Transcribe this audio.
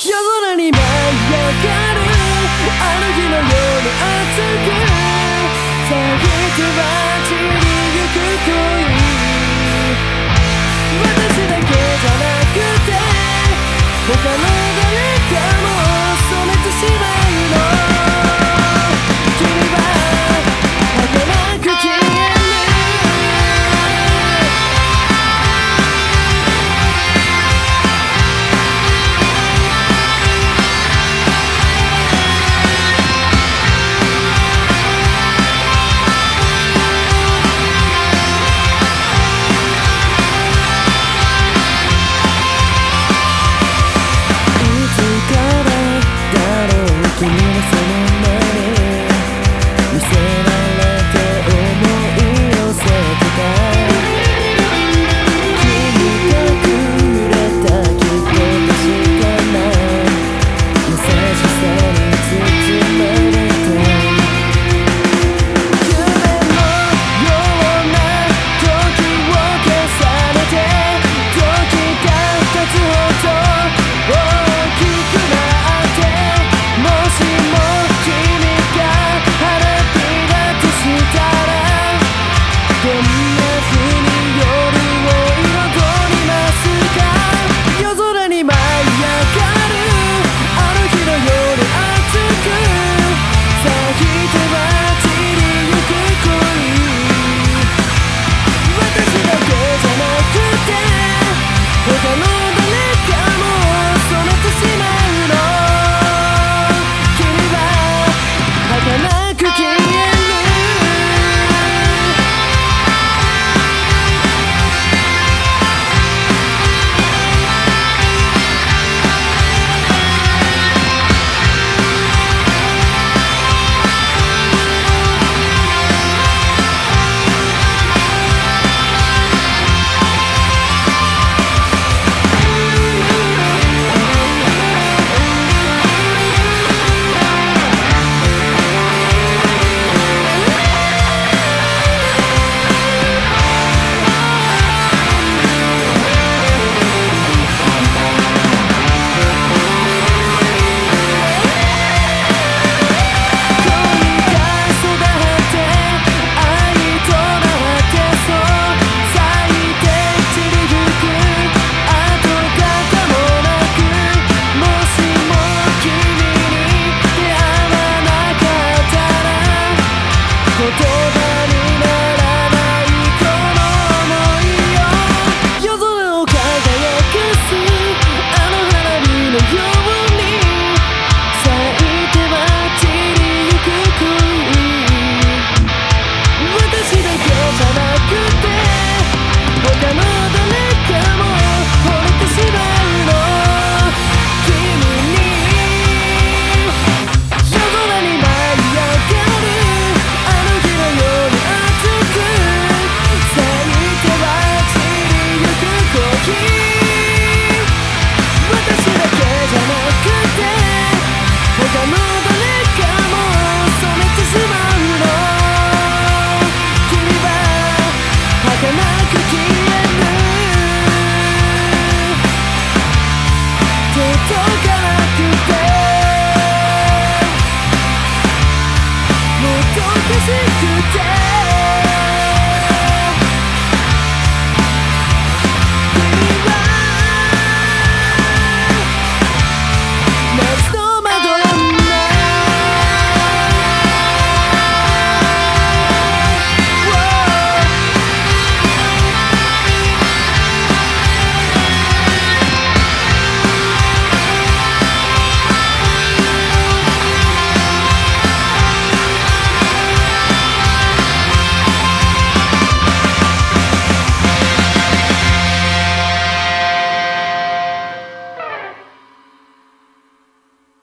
夜空に舞い上がるあの日のようく熱く咲き飛ばしに行く恋他の誰かも染めてしまう。